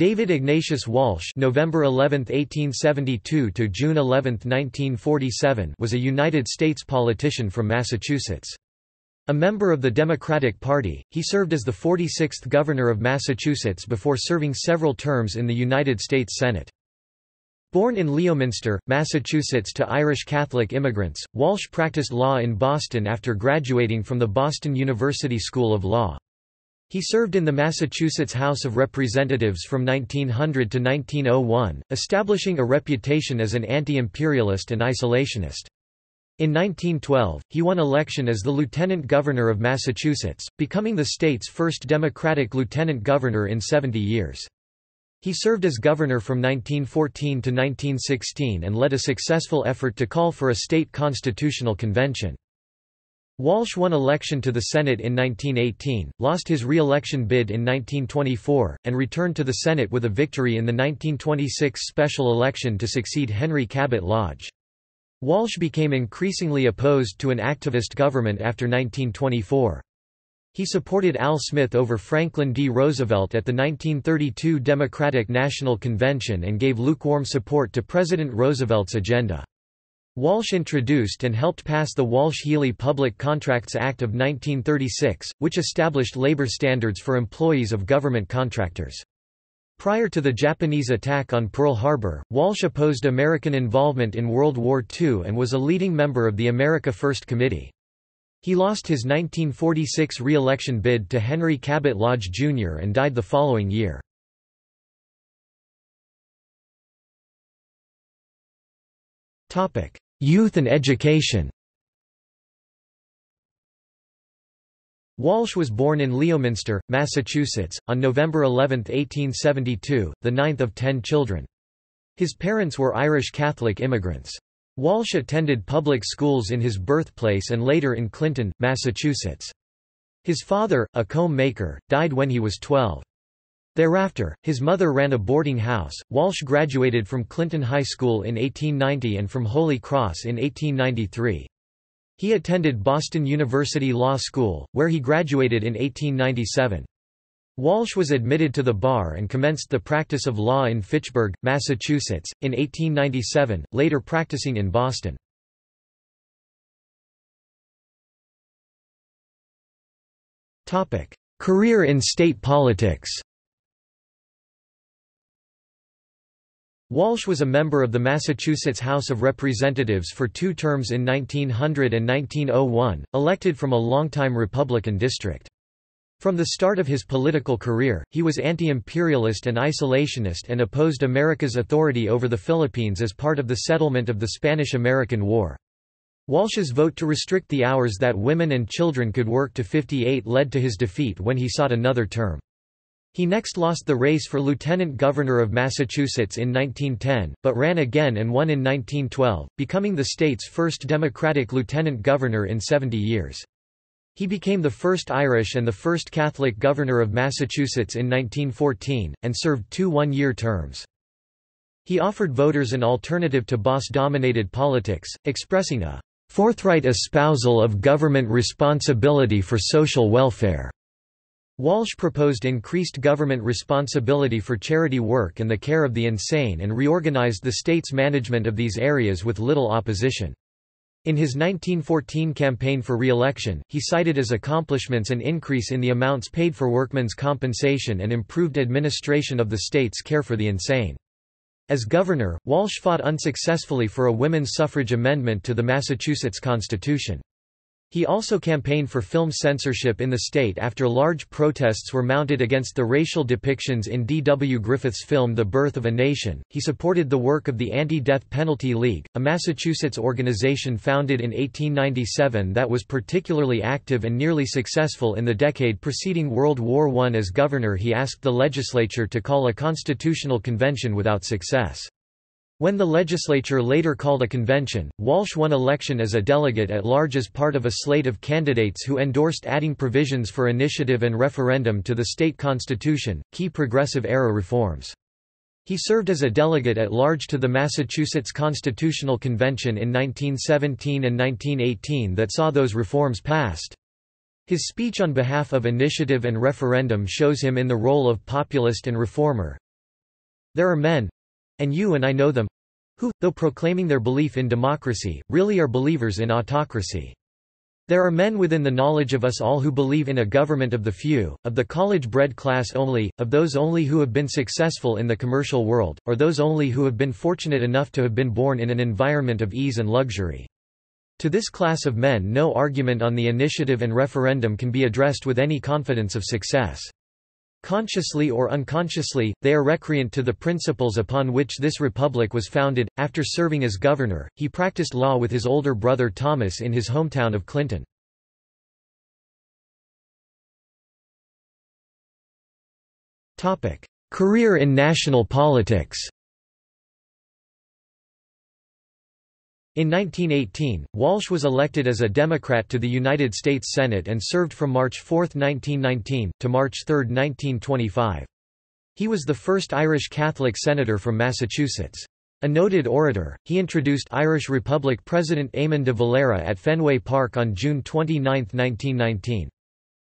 David Ignatius Walsh November 11, 1872 to June 11, 1947 was a United States politician from Massachusetts. A member of the Democratic Party, he served as the 46th Governor of Massachusetts before serving several terms in the United States Senate. Born in Leominster, Massachusetts to Irish Catholic immigrants, Walsh practiced law in Boston after graduating from the Boston University School of Law. He served in the Massachusetts House of Representatives from 1900 to 1901, establishing a reputation as an anti-imperialist and isolationist. In 1912, he won election as the Lieutenant Governor of Massachusetts, becoming the state's first Democratic lieutenant governor in 70 years. He served as governor from 1914 to 1916 and led a successful effort to call for a state constitutional convention. Walsh won election to the Senate in 1918, lost his re-election bid in 1924, and returned to the Senate with a victory in the 1926 special election to succeed Henry Cabot Lodge. Walsh became increasingly opposed to an activist government after 1924. He supported Al Smith over Franklin D. Roosevelt at the 1932 Democratic National Convention and gave lukewarm support to President Roosevelt's agenda. Walsh introduced and helped pass the Walsh-Healey Public Contracts Act of 1936, which established labor standards for employees of government contractors. Prior to the Japanese attack on Pearl Harbor, Walsh opposed American involvement in World War II and was a leading member of the America First Committee. He lost his 1946 re-election bid to Henry Cabot Lodge, Jr. and died the following year. Youth and education Walsh was born in Leominster, Massachusetts, on November 11, 1872, the ninth of ten children. His parents were Irish Catholic immigrants. Walsh attended public schools in his birthplace and later in Clinton, Massachusetts. His father, a comb maker, died when he was 12. Thereafter, his mother ran a boarding house. Walsh graduated from Clinton High School in 1890 and from Holy Cross in 1893. He attended Boston University Law School, where he graduated in 1897. Walsh was admitted to the bar and commenced the practice of law in Fitchburg, Massachusetts, in 1897, later practicing in Boston. Career in state politics Walsh was a member of the Massachusetts House of Representatives for two terms in 1900 and 1901, elected from a longtime Republican district. From the start of his political career, he was anti-imperialist and isolationist and opposed America's authority over the Philippines as part of the settlement of the Spanish–American War. Walsh's vote to restrict the hours that women and children could work to 58 led to his defeat when he sought another term. He next lost the race for lieutenant governor of Massachusetts in 1910, but ran again and won in 1912, becoming the state's first Democratic lieutenant governor in 70 years. He became the first Irish and the first Catholic governor of Massachusetts in 1914, and served two one-year terms. He offered voters an alternative to boss-dominated politics, expressing a forthright espousal of government responsibility for social welfare. Walsh proposed increased government responsibility for charity work and the care of the insane and reorganized the state's management of these areas with little opposition. In his 1914 campaign for re-election, he cited as accomplishments an increase in the amounts paid for workmen's compensation and improved administration of the state's care for the insane. As governor, Walsh fought unsuccessfully for a women's suffrage amendment to the Massachusetts Constitution. He also campaigned for film censorship in the state after large protests were mounted against the racial depictions in D. W. Griffith's film The Birth of a Nation. He supported the work of the Anti-Death Penalty League, a Massachusetts organization founded in 1897 that was particularly active and nearly successful in the decade preceding World War I. As governor he asked the legislature to call a constitutional convention without success. When the legislature later called a convention, Walsh won election as a delegate at large as part of a slate of candidates who endorsed adding provisions for initiative and referendum to the state constitution, key progressive-era reforms. He served as a delegate at large to the Massachusetts Constitutional Convention in 1917 and 1918 that saw those reforms passed. His speech on behalf of initiative and referendum shows him in the role of populist and reformer. There are men—and you and I know them—who, though proclaiming their belief in democracy, really are believers in autocracy. There are men within the knowledge of us all who believe in a government of the few, of the college-bred class only, of those only who have been successful in the commercial world, or those only who have been fortunate enough to have been born in an environment of ease and luxury. To this class of men no argument on the initiative and referendum can be addressed with any confidence of success. Consciously or unconsciously, they are recreant to the principles upon which this republic was founded. After serving as governor, he practiced law with his older brother Thomas in his hometown of Clinton. Career in national politics. In 1918, Walsh was elected as a Democrat to the United States Senate and served from March 4, 1919, to March 3, 1925. He was the first Irish Catholic senator from Massachusetts. A noted orator, he introduced Irish Republic President Eamon de Valera at Fenway Park on June 29, 1919.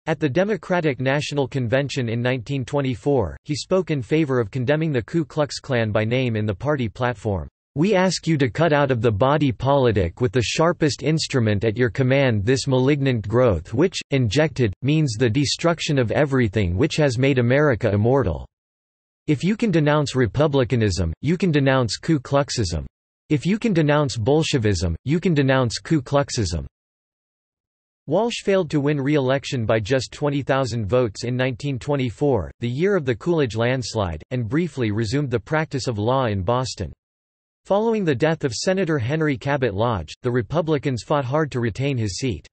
At the Democratic National Convention in 1924, he spoke in favor of condemning the Ku Klux Klan by name in the party platform. We ask you to cut out of the body politic with the sharpest instrument at your command this malignant growth which, injected, means the destruction of everything which has made America immortal. If you can denounce republicanism, you can denounce Ku Kluxism. If you can denounce Bolshevism, you can denounce Ku Kluxism. Walsh failed to win re-election by just 20,000 votes in 1924, the year of the Coolidge landslide, and briefly resumed the practice of law in Boston. Following the death of Senator Henry Cabot Lodge, the Republicans fought hard to retain his seat.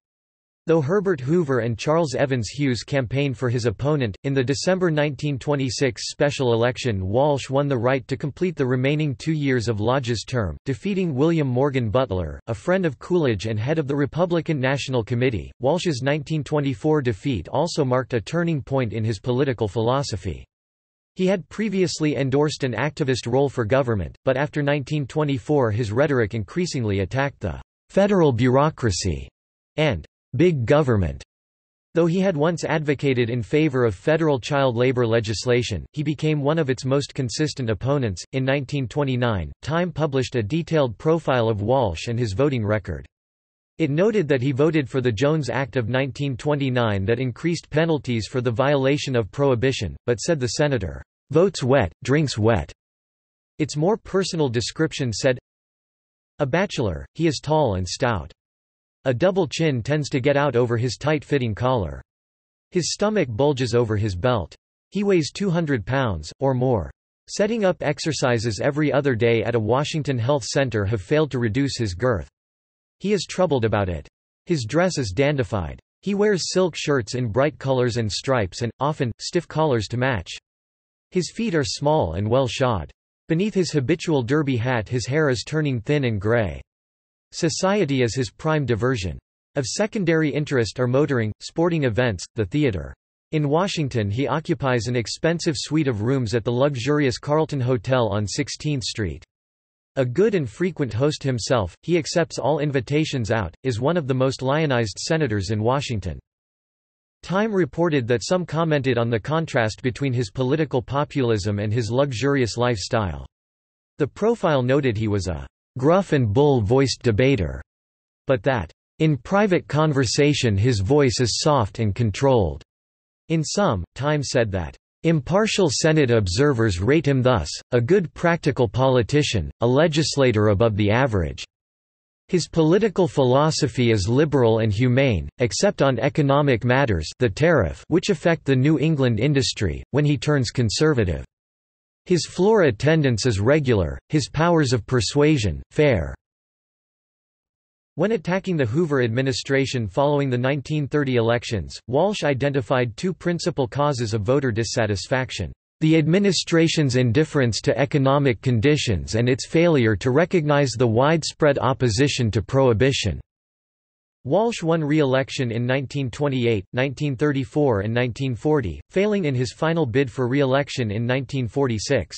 Though Herbert Hoover and Charles Evans Hughes campaigned for his opponent, in the December 1926 special election Walsh won the right to complete the remaining two years of Lodge's term, defeating William Morgan Butler, a friend of Coolidge and head of the Republican National Committee. Walsh's 1924 defeat also marked a turning point in his political philosophy. He had previously endorsed an activist role for government, but after 1924 his rhetoric increasingly attacked the «federal bureaucracy» and «big government». Though he had once advocated in favor of federal child labor legislation, he became one of its most consistent opponents. In 1929, Time published a detailed profile of Walsh and his voting record. It noted that he voted for the Jones Act of 1929 that increased penalties for the violation of prohibition, but said the senator, "...votes wet, drinks wet." Its more personal description said, A bachelor, he is tall and stout. A double chin tends to get out over his tight-fitting collar. His stomach bulges over his belt. He weighs 200 pounds, or more. Setting up exercises every other day at a Washington health center have failed to reduce his girth. He is troubled about it. His dress is dandified. He wears silk shirts in bright colors and stripes and, often, stiff collars to match. His feet are small and well shod. Beneath his habitual derby hat his hair is turning thin and gray. Society is his prime diversion. Of secondary interest are motoring, sporting events, the theater. In Washington he occupies an expensive suite of rooms at the luxurious Carlton Hotel on 16th Street. A good and frequent host himself, he accepts all invitations out, is one of the most lionized senators in Washington. Time reported that some commented on the contrast between his political populism and his luxurious lifestyle. The profile noted he was a gruff and bull-voiced debater, but that, in private conversation his voice is soft and controlled. In some, Time said that, Impartial Senate observers rate him thus, a good practical politician, a legislator above the average. His political philosophy is liberal and humane, except on economic matters the tariff which affect the New England industry, when he turns conservative. His floor attendance is regular, his powers of persuasion, fair. When attacking the Hoover administration following the 1930 elections, Walsh identified two principal causes of voter dissatisfaction. The administration's indifference to economic conditions and its failure to recognize the widespread opposition to prohibition. Walsh won re-election in 1928, 1934 and 1940, failing in his final bid for re-election in 1946.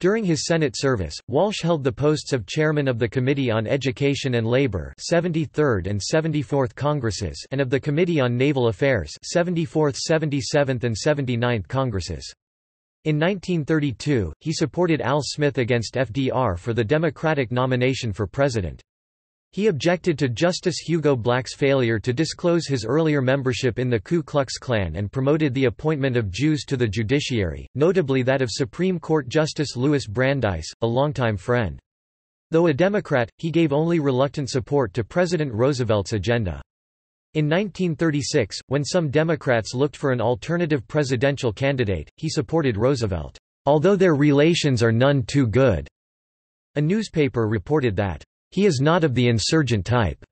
During his Senate service, Walsh held the posts of chairman of the Committee on Education and Labor 73rd and 74th Congresses and of the Committee on Naval Affairs 74th, 77th and 79th Congresses. In 1932, he supported Al Smith against FDR for the Democratic nomination for president. He objected to Justice Hugo Black's failure to disclose his earlier membership in the Ku Klux Klan and promoted the appointment of Jews to the judiciary, notably that of Supreme Court Justice Louis Brandeis, a longtime friend. Though a Democrat, he gave only reluctant support to President Roosevelt's agenda. In 1936, when some Democrats looked for an alternative presidential candidate, he supported Roosevelt, although their relations are none too good. A newspaper reported that he is not of the insurgent type.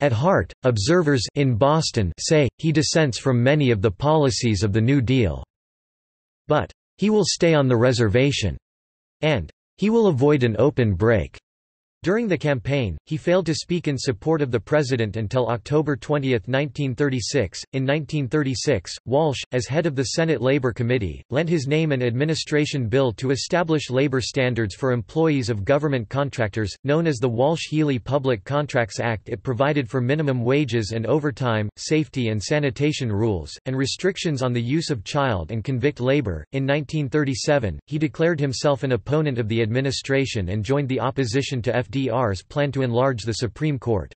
At heart, observers in Boston say, he dissents from many of the policies of the New Deal. But, he will stay on the reservation. And, he will avoid an open break. During the campaign, he failed to speak in support of the president until October 20, 1936. In 1936, Walsh, as head of the Senate Labor Committee, lent his name an administration bill to establish labor standards for employees of government contractors, known as the Walsh-Healey Public Contracts Act. It provided for minimum wages and overtime, safety and sanitation rules, and restrictions on the use of child and convict labor. In 1937, he declared himself an opponent of the administration and joined the opposition to FDR's plan to enlarge the Supreme Court.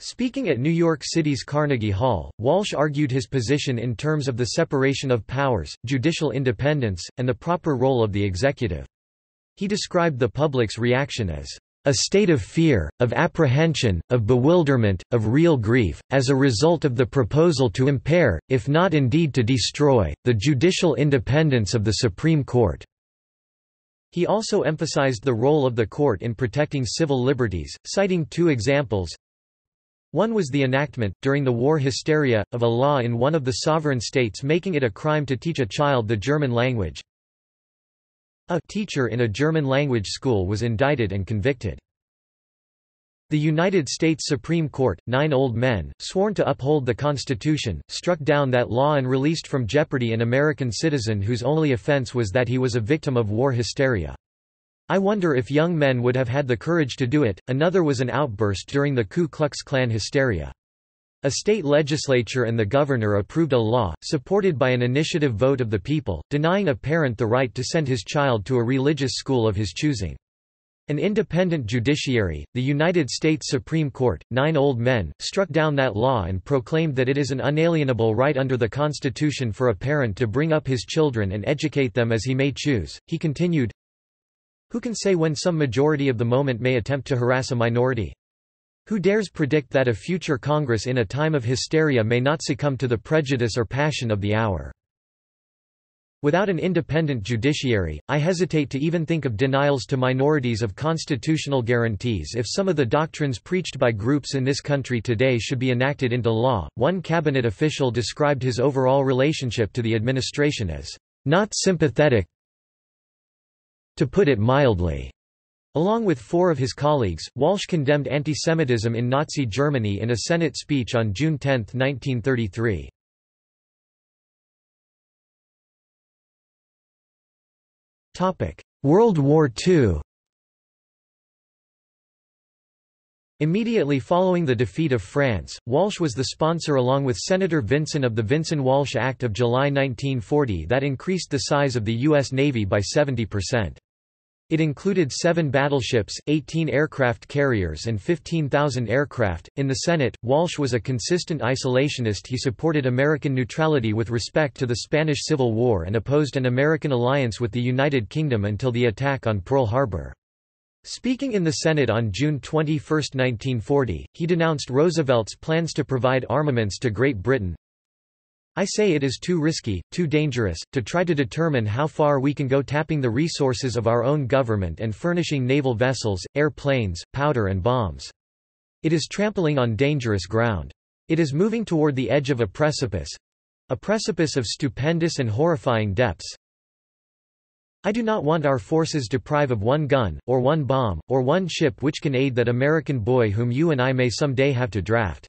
Speaking at New York City's Carnegie Hall, Walsh argued his position in terms of the separation of powers, judicial independence, and the proper role of the executive. He described the public's reaction as a state of fear, of apprehension, of bewilderment, of real grief, as a result of the proposal to impair, if not indeed to destroy, the judicial independence of the Supreme Court. He also emphasized the role of the court in protecting civil liberties, citing two examples. One was the enactment, during the war hysteria, of a law in one of the sovereign states making it a crime to teach a child the German language. A teacher in a German language school was indicted and convicted. The United States Supreme Court, nine old men, sworn to uphold the Constitution, struck down that law and released from jeopardy an American citizen whose only offense was that he was a victim of war hysteria. I wonder if young men would have had the courage to do it. Another was an outburst during the Ku Klux Klan hysteria. A state legislature and the governor approved a law, supported by an initiative vote of the people, denying a parent the right to send his child to a religious school of his choosing. An independent judiciary, the United States Supreme Court, nine old men, struck down that law and proclaimed that it is an unalienable right under the Constitution for a parent to bring up his children and educate them as he may choose. He continued, Who can say when some majority of the moment may attempt to harass a minority? Who dares predict that a future Congress in a time of hysteria may not succumb to the prejudice or passion of the hour? Without an independent judiciary, I hesitate to even think of denials to minorities of constitutional guarantees if some of the doctrines preached by groups in this country today should be enacted into law. One cabinet official described his overall relationship to the administration as not sympathetic, to put it mildly. Along with four of his colleagues, Walsh condemned antisemitism in Nazi Germany in a Senate speech on June 10, 1933. World War II Immediately following the defeat of France, Walsh was the sponsor along with Senator Vinson of the Vinson-Walsh Act of July 1940 that increased the size of the U.S. Navy by 70%. It included seven battleships, 18 aircraft carriers, and 15,000 aircraft. In the Senate, Walsh was a consistent isolationist. He supported American neutrality with respect to the Spanish Civil War and opposed an American alliance with the United Kingdom until the attack on Pearl Harbor. Speaking in the Senate on June 21, 1940, he denounced Roosevelt's plans to provide armaments to Great Britain, I say it is too risky, too dangerous, to try to determine how far we can go tapping the resources of our own government and furnishing naval vessels, airplanes, powder and bombs. It is trampling on dangerous ground. It is moving toward the edge of a precipice—a precipice of stupendous and horrifying depths. I do not want our forces deprive of one gun, or one bomb, or one ship which can aid that American boy whom you and I may someday have to draft.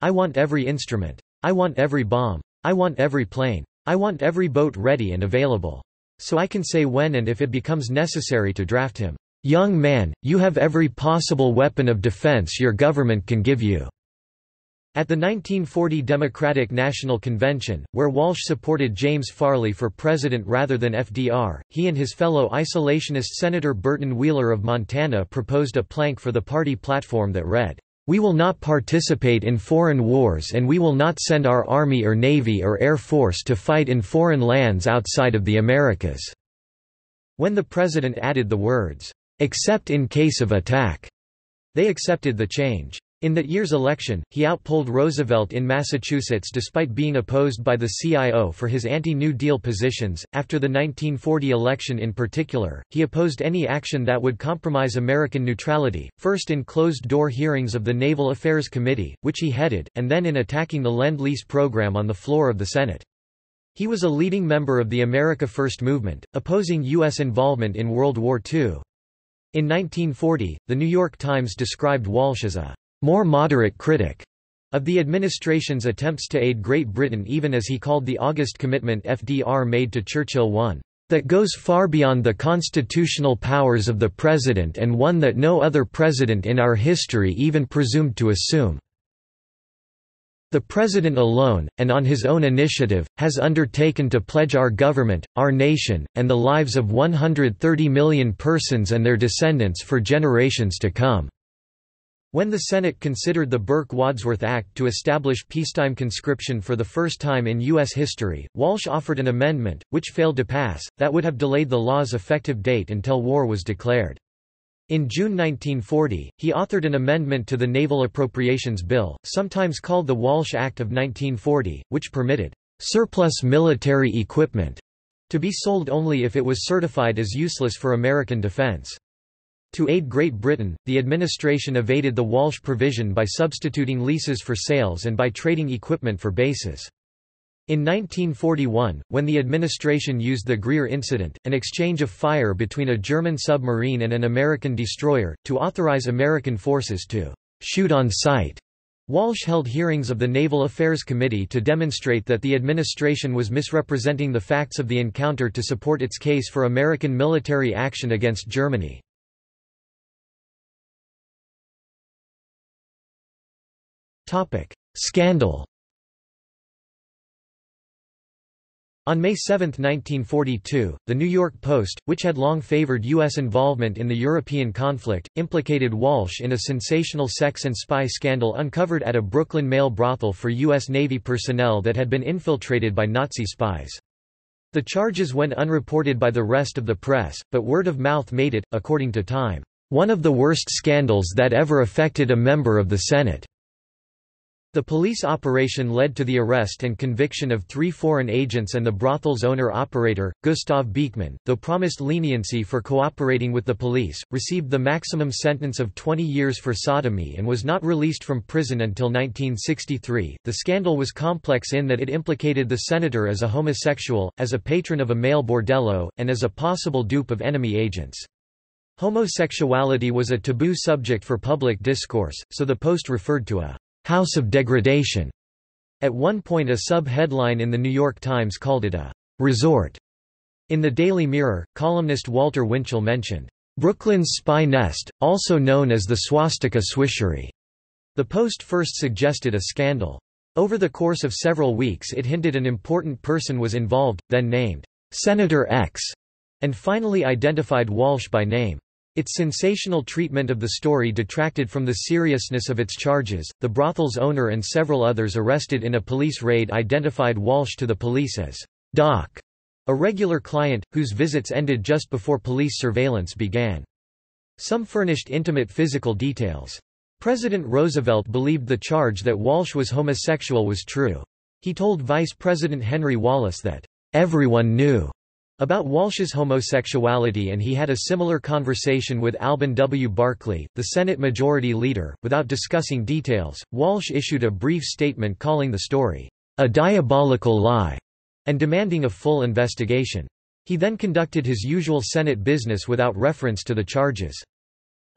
I want every instrument. I want every bomb. I want every plane. I want every boat ready and available. So I can say when and if it becomes necessary to draft him. Young man, you have every possible weapon of defense your government can give you. At the 1940 Democratic National Convention, where Walsh supported James Farley for president rather than FDR, he and his fellow isolationist Senator Burton Wheeler of Montana proposed a plank for the party platform that read, "...we will not participate in foreign wars and we will not send our Army or Navy or Air Force to fight in foreign lands outside of the Americas." When the president added the words, "...except in case of attack," they accepted the change. In that year's election, he outpolled Roosevelt in Massachusetts despite being opposed by the CIO for his anti-New Deal positions. After the 1940 election in particular, he opposed any action that would compromise American neutrality, first in closed-door hearings of the Naval Affairs Committee, which he headed, and then in attacking the Lend-Lease program on the floor of the Senate. He was a leading member of the America First movement, opposing U.S. involvement in World War II. In 1940, The New York Times described Walsh as a more moderate critic of the administration's attempts to aid Great Britain even as he called the August commitment FDR made to Churchill one that goes far beyond the constitutional powers of the president and one that no other president in our history even presumed to assume. The President alone, and on his own initiative, has undertaken to pledge our government, our nation, and the lives of 130 million persons and their descendants for generations to come. When the Senate considered the Burke-Wadsworth Act to establish peacetime conscription for the first time in U.S. history, Walsh offered an amendment, which failed to pass, that would have delayed the law's effective date until war was declared. In June 1940, he authored an amendment to the Naval Appropriations Bill, sometimes called the Walsh Act of 1940, which permitted surplus military equipment to be sold only if it was certified as useless for American defense. To aid Great Britain, the administration evaded the Walsh provision by substituting leases for sales and by trading equipment for bases. In 1941, when the administration used the Greer incident, an exchange of fire between a German submarine and an American destroyer, to authorize American forces to shoot on sight, Walsh held hearings of the Naval Affairs Committee to demonstrate that the administration was misrepresenting the facts of the encounter to support its case for American military action against Germany. Topic: Scandal. On May 7, 1942, The New York Post, which had long favored U.S. involvement in the European conflict, implicated Walsh in a sensational sex and spy scandal uncovered at a Brooklyn male brothel for U.S. Navy personnel that had been infiltrated by Nazi spies. The charges went unreported by the rest of the press, but word of mouth made it, according to Time, one of the worst scandals that ever affected a member of the Senate. The police operation led to the arrest and conviction of three foreign agents and the brothel's owner-operator, Gustav Beekman, though promised leniency for cooperating with the police, received the maximum sentence of 20 years for sodomy and was not released from prison until 1963. The scandal was complex in that it implicated the senator as a homosexual, as a patron of a male bordello, and as a possible dupe of enemy agents. Homosexuality was a taboo subject for public discourse, so the Post referred to a House of Degradation. At one point a sub-headline in The New York Times called it a resort. In the Daily Mirror, columnist Walter Winchell mentioned, Brooklyn's spy nest, also known as the swastika swishery. The Post first suggested a scandal. Over the course of several weeks it hinted an important person was involved, then named Senator X, and finally identified Walsh by name. Its sensational treatment of the story detracted from the seriousness of its charges. The brothel's owner and several others arrested in a police raid identified Walsh to the police as Doc, a regular client, whose visits ended just before police surveillance began. Some furnished intimate physical details. President Roosevelt believed the charge that Walsh was homosexual was true. He told Vice President Henry Wallace that, "...everyone knew." About Walsh's homosexuality and he had a similar conversation with Alben W. Barkley, the Senate Majority Leader. Without discussing details, Walsh issued a brief statement calling the story, a diabolical lie, and demanding a full investigation. He then conducted his usual Senate business without reference to the charges.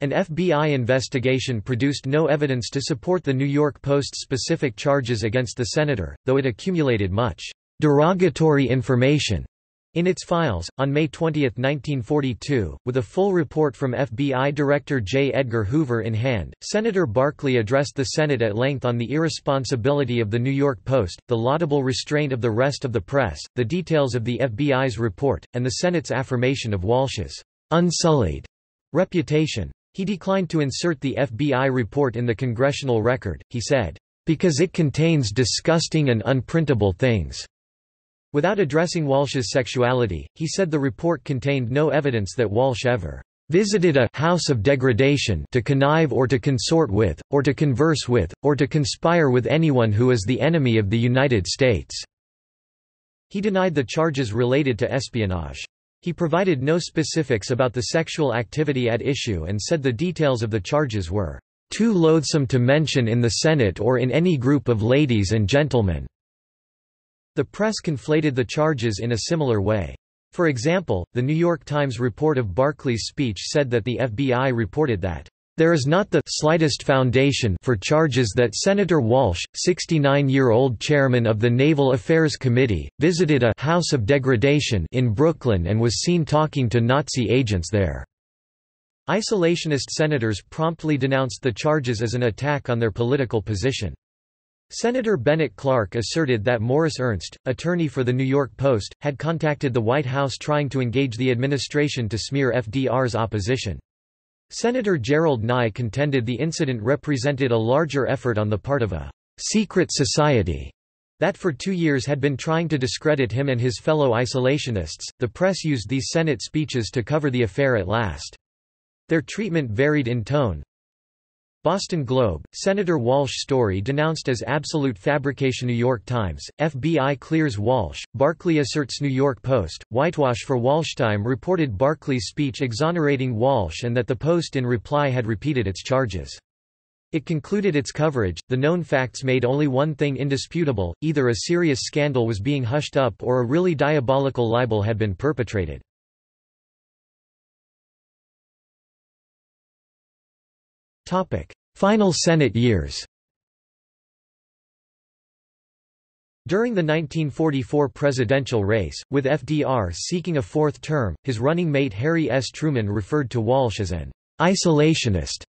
An FBI investigation produced no evidence to support the New York Post's specific charges against the senator, though it accumulated much derogatory information In its files, on May 20, 1942, with a full report from FBI Director J. Edgar Hoover in hand, Senator Barkley addressed the Senate at length on the irresponsibility of the New York Post, the laudable restraint of the rest of the press, the details of the FBI's report, and the Senate's affirmation of Walsh's unsullied reputation. He declined to insert the FBI report in the congressional record, he said, "...because it contains disgusting and unprintable things." Without addressing Walsh's sexuality, he said the report contained no evidence that Walsh ever visited a house of degradation to connive or to consort with, or to converse with, or to conspire with anyone who is the enemy of the United States." He denied the charges related to espionage. He provided no specifics about the sexual activity at issue and said the details of the charges were too loathsome to mention in the Senate or in any group of ladies and gentlemen. The press conflated the charges in a similar way. For example, the New York Times report of Barkley's speech said that the FBI reported that there is not the slightest foundation for charges that Senator Walsh, 69-year-old chairman of the Naval Affairs Committee, visited a house of degradation in Brooklyn and was seen talking to Nazi agents there. Isolationist senators promptly denounced the charges as an attack on their political position. Senator Bennett Clark asserted that Morris Ernst, attorney for The New York Post, had contacted the White House trying to engage the administration to smear FDR's opposition. Senator Gerald Nye contended the incident represented a larger effort on the part of a secret society that for two years had been trying to discredit him and his fellow isolationists. The press used these Senate speeches to cover the affair at last. Their treatment varied in tone, Boston Globe, Senator Walsh story denounced as absolute fabrication New York Times, FBI clears Walsh, Barkley asserts New York Post, whitewash for Walshtime reported Barkley's speech exonerating Walsh and that the Post in reply had repeated its charges. It concluded its coverage, the known facts made only one thing indisputable, either a serious scandal was being hushed up or a really diabolical libel had been perpetrated. Final Senate years During the 1944 presidential race, with FDR seeking a fourth term, his running mate Harry S. Truman referred to Walsh as an isolationist,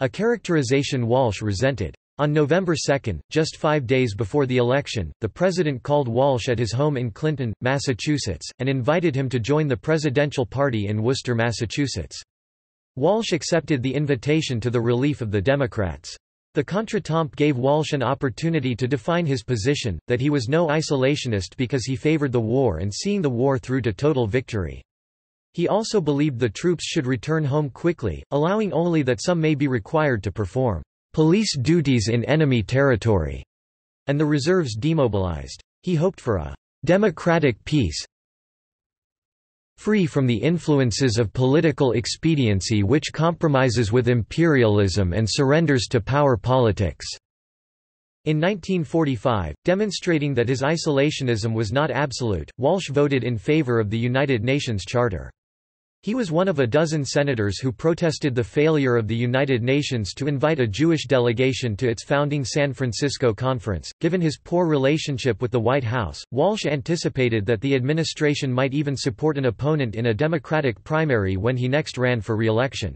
a characterization Walsh resented. On November 2, just five days before the election, the president called Walsh at his home in Clinton, Massachusetts, and invited him to join the presidential party in Worcester, Massachusetts. Walsh accepted the invitation to the relief of the Democrats. The contretemps gave Walsh an opportunity to define his position, that he was no isolationist because he favored the war and seeing the war through to total victory. He also believed the troops should return home quickly, allowing only that some may be required to perform police duties in enemy territory, and the reserves demobilized. He hoped for a democratic peace, free from the influences of political expediency which compromises with imperialism and surrenders to power politics." In 1945, demonstrating that his isolationism was not absolute, Walsh voted in favor of the United Nations Charter. He was one of a dozen senators who protested the failure of the United Nations to invite a Jewish delegation to its founding San Francisco conference. Given his poor relationship with the White House, Walsh anticipated that the administration might even support an opponent in a Democratic primary when he next ran for re-election.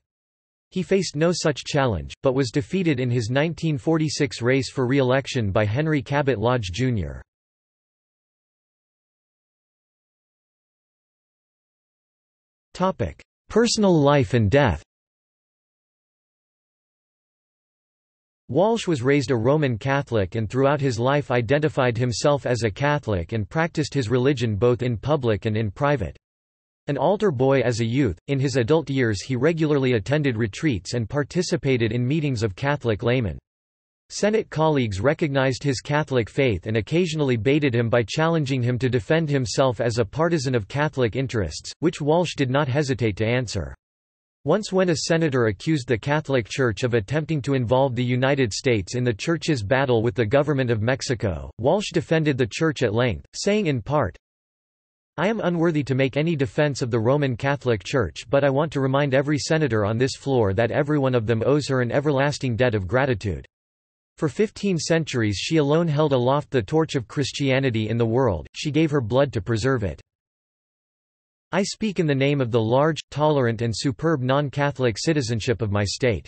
He faced no such challenge, but was defeated in his 1946 race for re-election by Henry Cabot Lodge, Jr. Personal life and death Walsh was raised a Roman Catholic and throughout his life identified himself as a Catholic and practiced his religion both in public and in private. An altar boy as a youth, in his adult years he regularly attended retreats and participated in meetings of Catholic laymen. Senate colleagues recognized his Catholic faith and occasionally baited him by challenging him to defend himself as a partisan of Catholic interests, which Walsh did not hesitate to answer. Once when a senator accused the Catholic Church of attempting to involve the United States in the Church's battle with the government of Mexico, Walsh defended the Church at length, saying in part, I am unworthy to make any defense of the Roman Catholic Church but I want to remind every senator on this floor that every one of them owes her an everlasting debt of gratitude. For fifteen centuries she alone held aloft the torch of Christianity in the world, she gave her blood to preserve it. I speak in the name of the large, tolerant and superb non-Catholic citizenship of my state.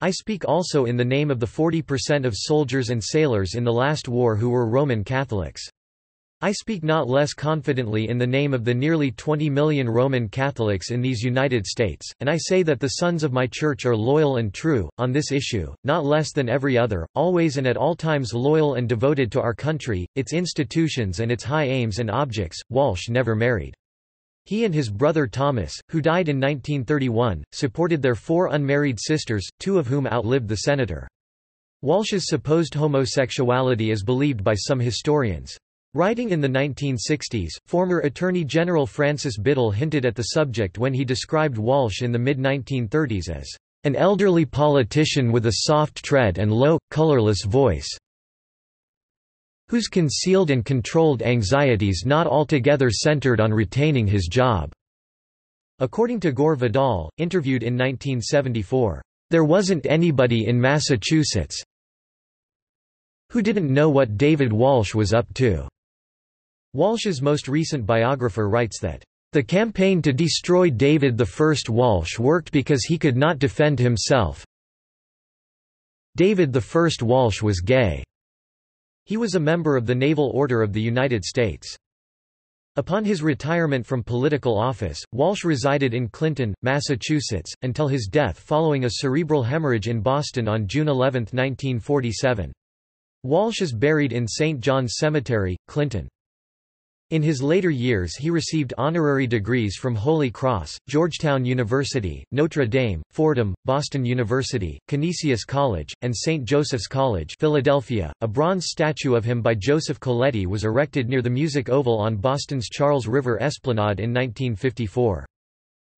I speak also in the name of the 40% of soldiers and sailors in the last war who were Roman Catholics. I speak not less confidently in the name of the nearly 20 million Roman Catholics in these United States, and I say that the sons of my Church are loyal and true, on this issue, not less than every other, always and at all times loyal and devoted to our country, its institutions and its high aims and objects. Walsh never married. He and his brother Thomas, who died in 1931, supported their four unmarried sisters, two of whom outlived the senator. Walsh's supposed homosexuality is believed by some historians. Writing in the 1960s, former Attorney General Francis Biddle hinted at the subject when he described Walsh in the mid-1930s as an elderly politician with a soft tread and low, colorless voice whose concealed and controlled anxieties not altogether centered on retaining his job." According to Gore Vidal, interviewed in 1974, "...there wasn't anybody in Massachusetts who didn't know what David Walsh was up to." Walsh's most recent biographer writes that, "...the campaign to destroy David I Walsh worked because he could not defend himself David I Walsh was gay." He was a member of the Naval Order of the United States. Upon his retirement from political office, Walsh resided in Clinton, Massachusetts, until his death following a cerebral hemorrhage in Boston on June 11, 1947. Walsh is buried in St. John's Cemetery, Clinton. In his later years he received honorary degrees from Holy Cross, Georgetown University, Notre Dame, Fordham, Boston University, Canisius College, and St. Joseph's College Philadelphia. .A bronze statue of him by Joseph Coletti was erected near the Music Oval on Boston's Charles River Esplanade in 1954.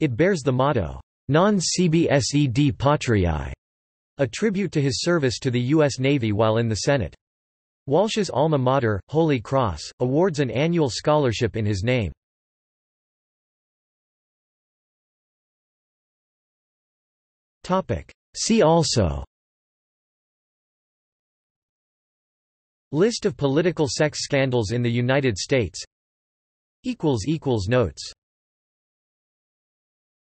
It bears the motto, Non sibi sed patriae, a tribute to his service to the U.S. Navy while in the Senate. Walsh's alma mater, Holy Cross, awards an annual scholarship in his name. See also. List of political sex scandals in the United States. Notes